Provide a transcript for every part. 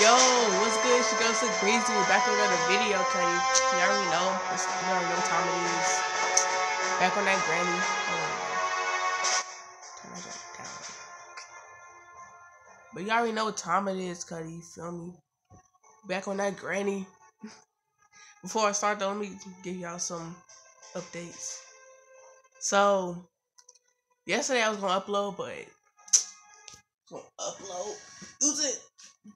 Yo, what's good? Your girl Slick Breezy. We're back with another video, Cuddy. Y'all already know. It's, you know what time it is. Back on that granny. Turn my down. But y'all already know what time it is, Cuddy. You feel me? Back on that granny. Before I start, though, let me give y'all some updates. So, yesterday I was going to upload, but gonna upload using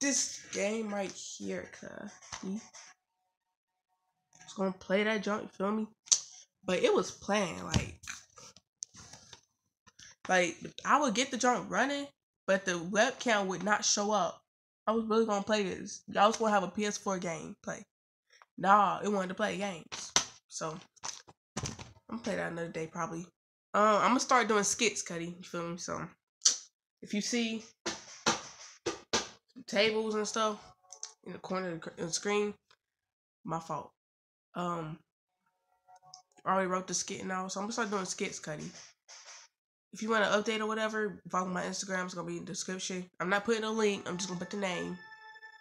this game right here, cuz. It's gonna play that junk, you feel me? But it was playing like like I would get the junk running, but the webcam would not show up. I was really gonna play this. Y'all was gonna have a PS4 game play. Nah, it wanted to play games. So I'm gonna play that another day probably. Um, I'm gonna start doing skits, Cuddy. You feel me? So if you see tables and stuff in the corner of the screen, my fault. Um, I already wrote the skit now, so I'm gonna start doing skits, Cuddy. If you want to update or whatever, follow my Instagram. It's gonna be in the description. I'm not putting a link. I'm just gonna put the name.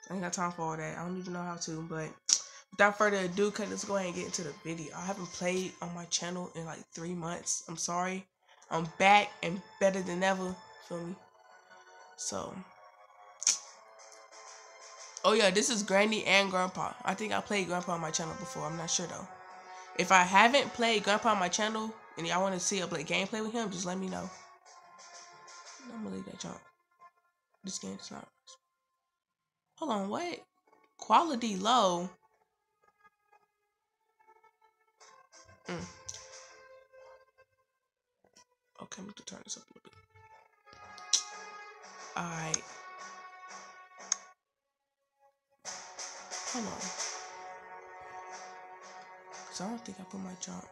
I ain't got time for all that. I don't even know how to. But without further ado, okay, let's go ahead and get into the video. I haven't played on my channel in like three months. I'm sorry. I'm back and better than ever. Feel me? So, oh yeah, this is Granny and Grandpa. I think I played Grandpa on my channel before. I'm not sure though. If I haven't played Grandpa on my channel and y'all want to see a play gameplay with him, just let me know. I'm gonna leave that jump. This game's not. Hold on, what? Quality low. Mm. Okay, I'm gonna turn this up a little bit. Alright. Hold on. Cause I don't think I put my jump.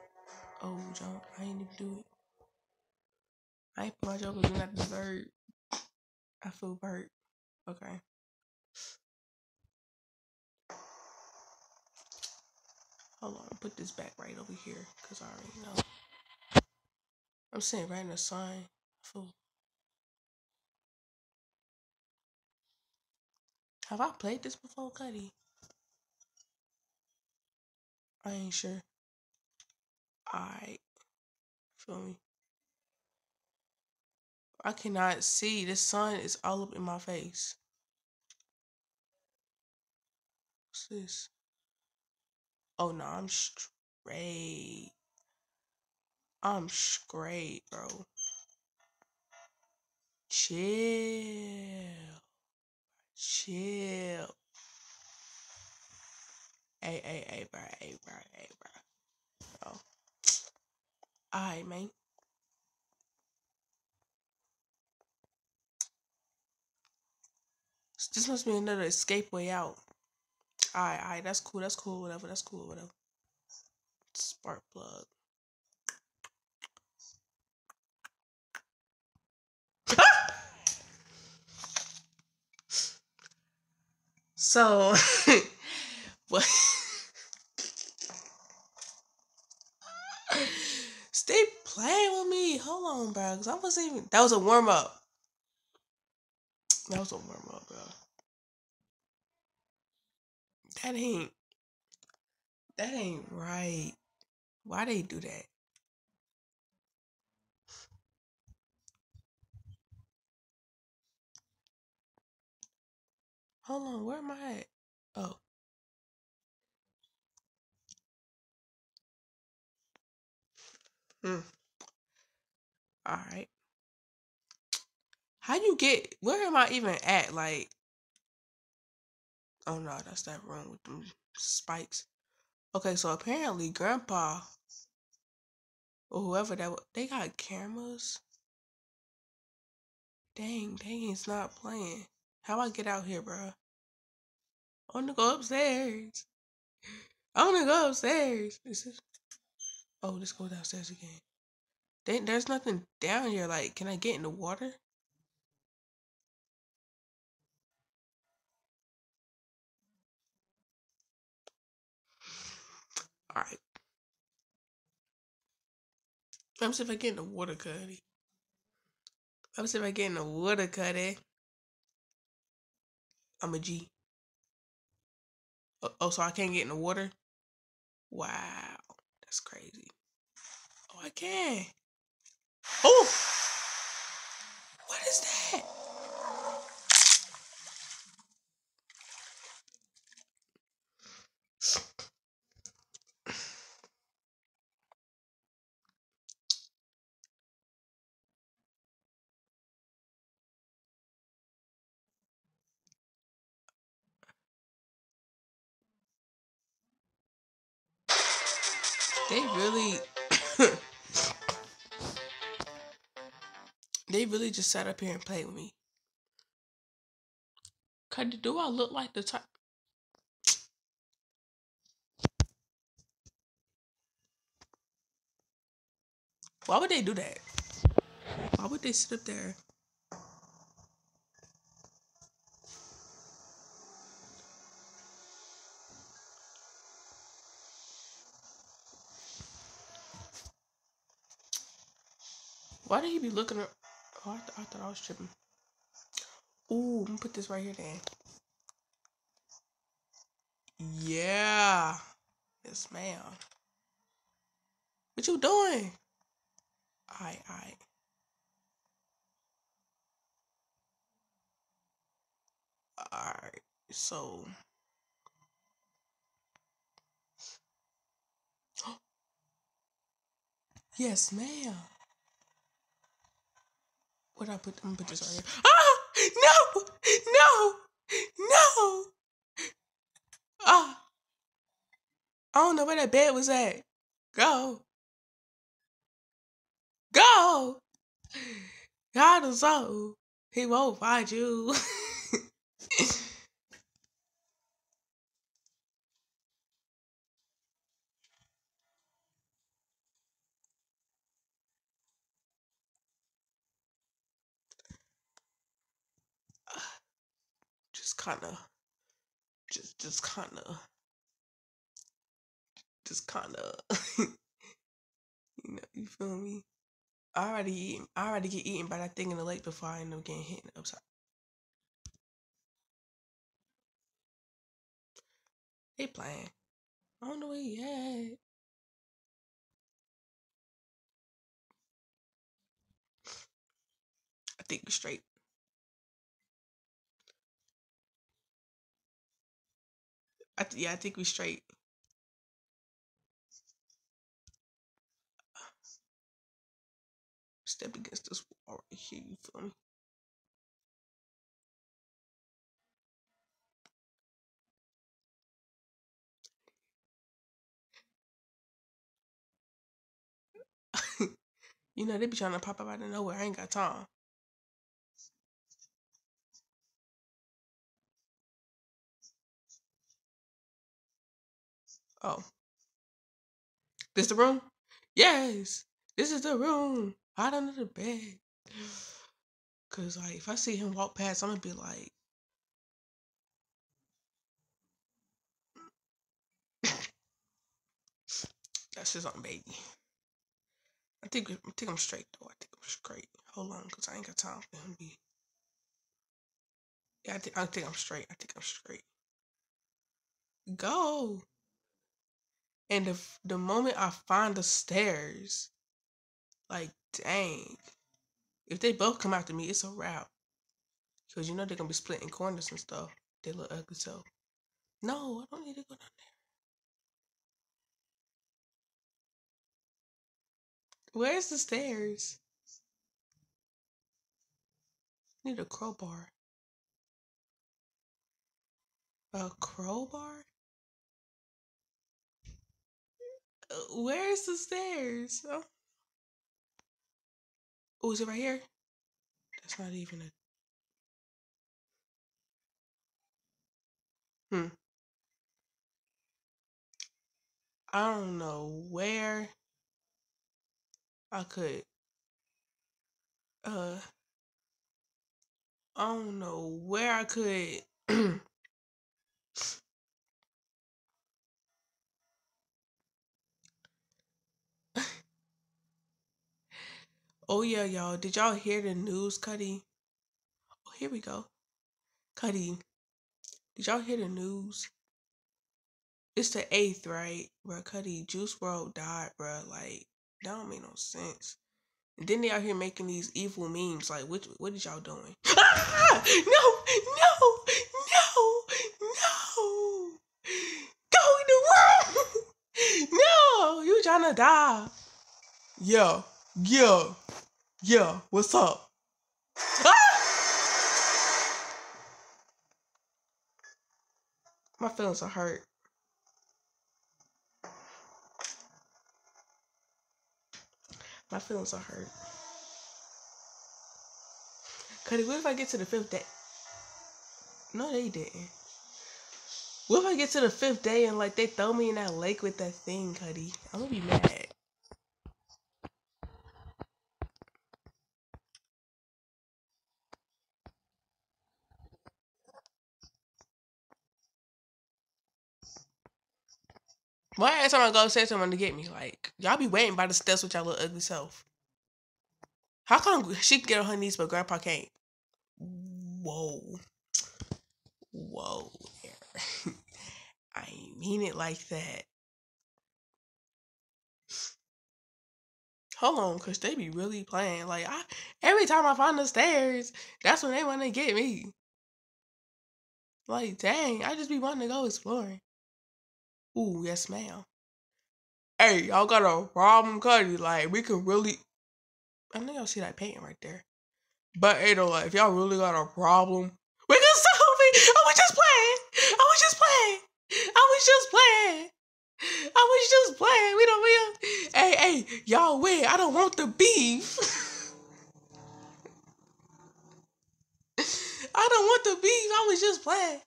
Oh, jump. I ain't even do it. I ain't put my jump because not deserve. I feel hurt. Okay. Hold on, put this back right over here because I already know. I'm sitting right in the. I feel Have I played this before, Cuddy? I ain't sure. I feel me. I cannot see. The sun is all up in my face. What's this? Oh no, I'm straight. I'm straight, bro. Chill. Chill. Hey, hey, hey, bro, hey, bro, hey, bro. Oh. Alright, man. This must be another escape way out. Alright, alright, that's cool, that's cool, whatever, that's cool, whatever. Spark plug. So, what? Stay playing with me. Hold on, bro. Cause I wasn't even. That was a warm up. That was a warm up, bro. That ain't. That ain't right. Why they do that? Hold on, where am I at? Oh. Hmm. Alright. How do you get where am I even at? Like Oh no, that's that room with them spikes. Okay, so apparently grandpa or whoever that they got cameras. Dang, dang, it's not playing. How I get out here, bro? I want to go upstairs. I want to go upstairs. Is this? Oh, let's go downstairs again. They, there's nothing down here. Like, can I get in the water? All right. Let me see if I get in the water, Cuddy. Let me see if I get in the water, Cuddy. I'm a G. Oh, oh, so I can't get in the water? Wow, that's crazy. Can. Oh, what is that? They really, they really just sat up here and played with me. Cause do I look like the type? Why would they do that? Why would they sit up there? Why did he be looking at? Oh, I, th- I thought I was tripping. Ooh, I'm gonna put this right here then. Yeah. Yes, ma'am. What you doing? I, I. Alright. So Yes, ma'am. What I put? I'm gonna put this right here. Ah! No! No! No! Ah! I don't know where that bed was at. Go. Go! God is so. He won't find you. just kind of, just, just kind of, just kind of, you know, you feel me? I already eaten, I already get eaten by that thing in the lake before I end up getting hit upside. They playing. I don't know where he at. I think straight. I th- yeah, I think we straight. Step against this wall right here. You feel me? you know they be trying to pop up out of nowhere. I ain't got time. Oh, this the room? Yes, this is the room. Hide under the bed. Cause like if I see him walk past, I'm gonna be like, that's his own baby. I think I think I'm straight though. I think I'm straight. Hold on, cause I ain't got time for him to be. Yeah, I think I think I'm straight. I think I'm straight. Go. And if the moment I find the stairs, like dang, if they both come after me, it's a wrap. Cause you know they're gonna be splitting corners and stuff. They look ugly so. No, I don't need to go down there. Where's the stairs? need a crowbar. A crowbar? Uh, Where's the stairs? Oh, oh, is it right here? That's not even a. Hmm. I don't know where I could. Uh, I don't know where I could. oh yeah, y'all. Did y'all hear the news, Cuddy? Oh, here we go. Cuddy, did y'all hear the news? it's the eighth, right? Bro, Cuddy, Juice WRLD died, bro. Like, that don't make no sense. And then they out here making these evil memes. Like, what, what is y'all doing? Ah! No, no, no, no. Go in the room. no, you trying to die. Yeah, yeah, yeah. What's up? My feelings are hurt. My feelings are hurt. Cuddy, what if I get to the fifth day? No, they didn't. What if I get to the fifth day and like they throw me in that lake with that thing, Cuddy? I'm gonna be mad. Why every time I go say someone to get me? Like, y'all be waiting by the steps with y'all little ugly self. How come she can get on her knees but grandpa can't? Whoa. Whoa. I mean it like that. Hold on, cause they be really playing. Like I every time I find the stairs, that's when they wanna get me. Like, dang, I just be wanting to go exploring. Ooh, yes, ma'am. Hey, y'all got a problem, Cuddy? Like, we could really. I know y'all see that painting right there. But hey, though, like, if y'all really got a problem, we can solve it. I was just playing. I was just playing. I was just playing. I was just playing. We don't. Don't. Hey, hey, y'all win. I don't want the beef. I don't want the beef. I was just playing.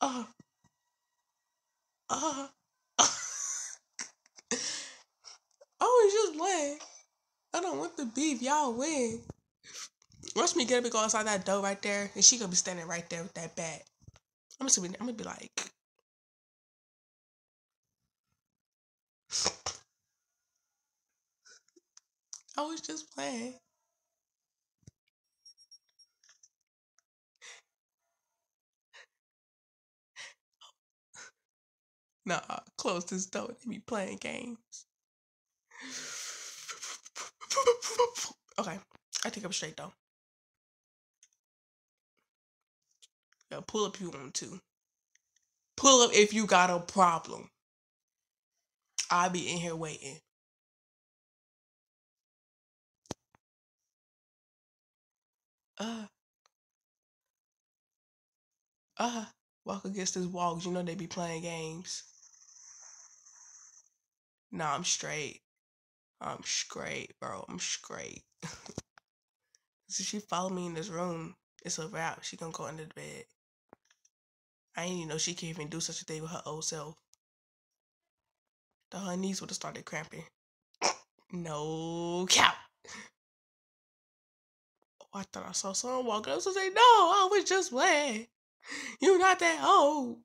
Uh, uh. I was just playing. I don't want the beef. Y'all win. Watch me get up and go outside that door right there, and she gonna be standing right there with that bat. I'm gonna be, I'm gonna be like, I was just playing. Nah, close this door. They be playing games. Okay, I think I'm straight though. Yeah, pull up if you want to. Pull up if you got a problem. I'll be in here waiting. Uh, uh, walk against this wall you know they be playing games. Nah, I'm straight. I'm straight, bro. I'm straight. So she follow me in this room, it's a wrap. She gonna go under the bed. I ain't even know she can even do such a thing with her old self. The her knees would have started cramping. No cap. Oh, I thought I saw someone walking up. So say, no, I was just playing. You're not that old.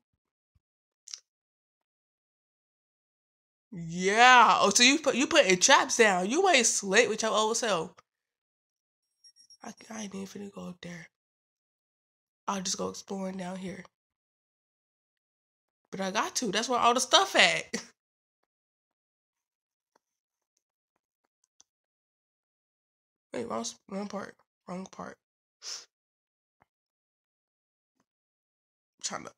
Yeah. Oh, so you put you putting traps down. You ain't slick with your old self. I, I ain't even finna go up there. I'll just go exploring down here. But I got to. That's where all the stuff at. Wait, wrong, wrong part. Wrong part. I'm trying to